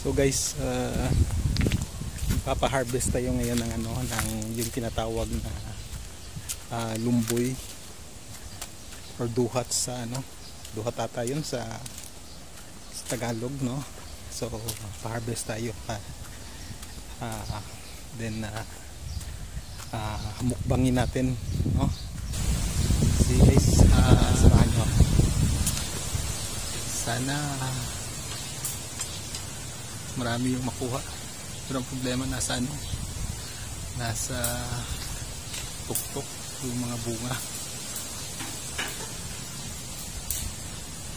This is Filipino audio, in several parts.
So guys, uh, papa-harvest tayo ngayon ng ano ng yung tinatawag na uh, lumboy or duhat sa ano, duhat ata yun sa, sa Tagalog, no? So, pa-harvest tayo. Uh, uh, then uh, uh, mukbangin natin, no? See guys, uh. Sana marami yung makuha. Pero ang problema nasa ano nasa tuktok yung mga bunga.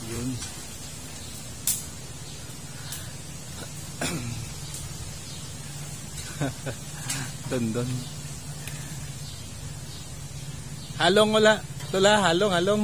Yun. Don don halong wala. Tula halong halong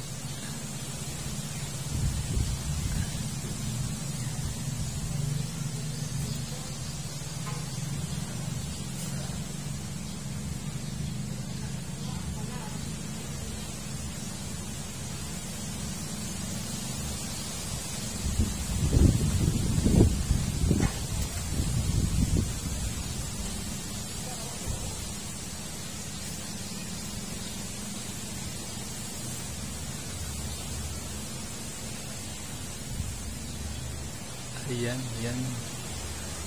Ayan, ayan.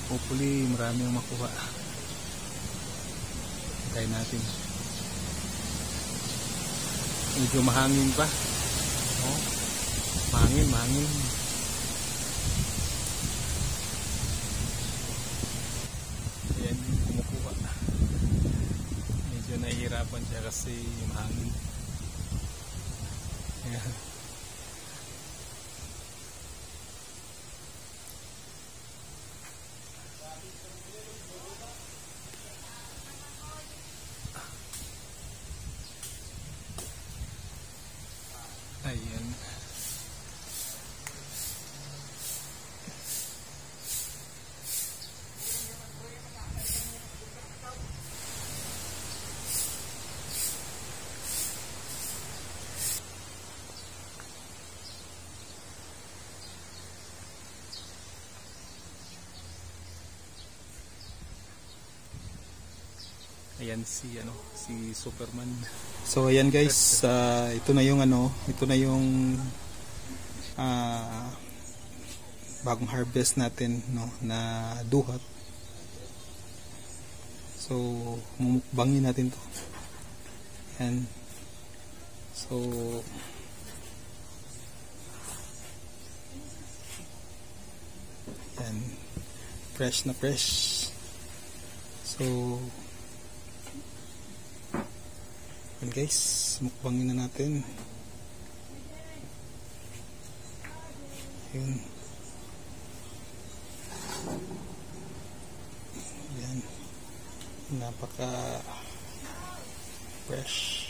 Hopefully marami ang makuha. Try natin. Medyo mahangin pa. Oh, mahangin, mahangin. Ayan, kumukuha. Medyo nahihirapan siya kasi mahangin. Ayan. Ayan si ano, si Superman. So ayan guys, uh, ito na yung ano, ito na yung uh, bagong harvest natin no na duhat. So mumukbangin natin 'to. Ayan. So Ayan. Fresh na fresh. So Yan guys, mukbangin na natin. Yun. Yan. Napaka fresh.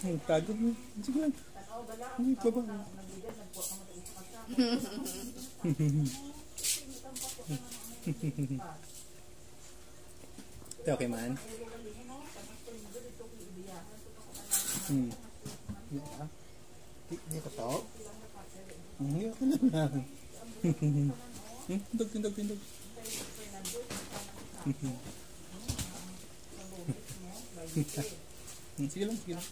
Hmm, tago mo. Sige lang. Hmm, baba. Ito okay man? Hmm. Yeah. Di, di ko to? Yeah, okay lang. Hmm, tindog, tindog, tindog. Sige lang, sige lang.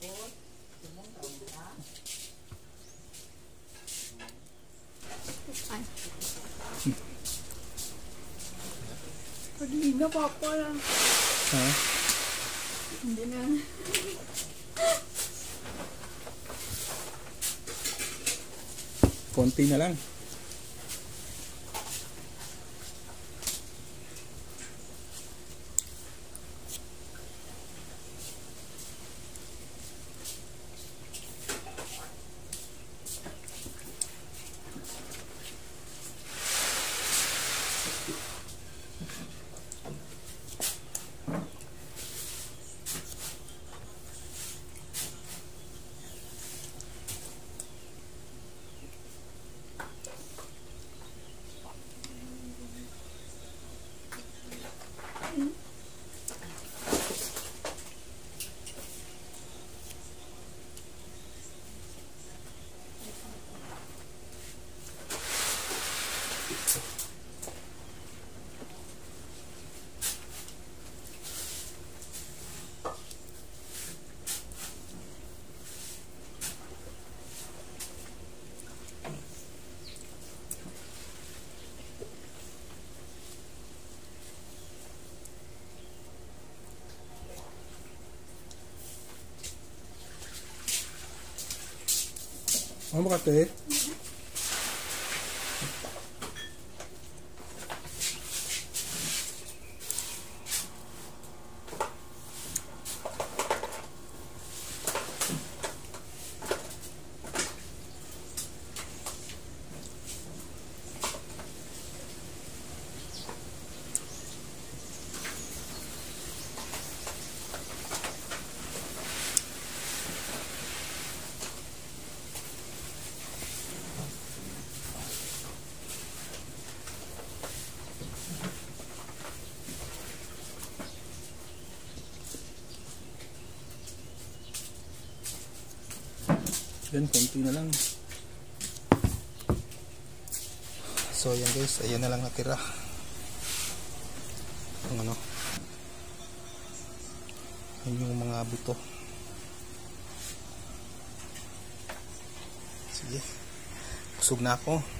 Ay. Pag-liga pa po lang. Ha? Hindi na. Konti na lang. On me rappelle. Yan, konti na lang. So, yan guys. Ayan na lang natira. Ang ano. Yan yung mga buto. Sige. Busog na ako.